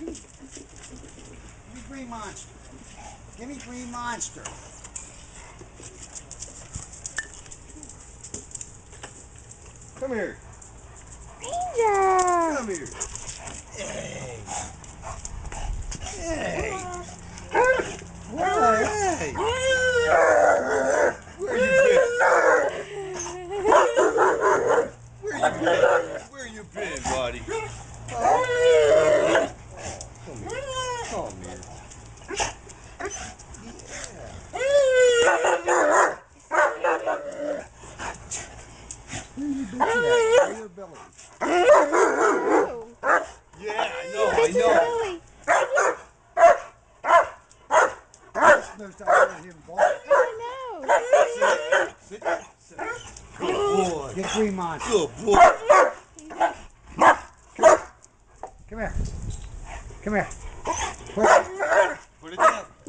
Give me Green Monster. Give me Green Monster. Come here. Ranger! Come here. Hey. Hey. Hey. Where you been? Where you been? Where you been, buddy? Oh. Come here. Come here. Where you been at? Where your belly? Oh, Yeah, I know, I know. Billy. Supposed to him bark. I know. Sit down. Sit down. Good boy. Get Green Good boy. Come here. Come here. Put, Put it down. Good boy.